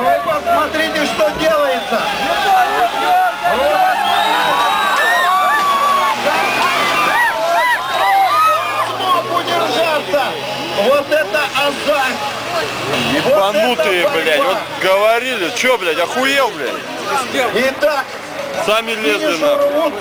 Вы посмотрите, что делается. Смог удержаться. Вот это азарт. Ебанутые, блядь. Вот говорили. Чё, блядь, охуел, блядь? Итак, Сами лезли на. нахуй.